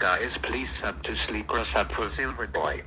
Guys, please sub to sleep or sub for Silver Boy.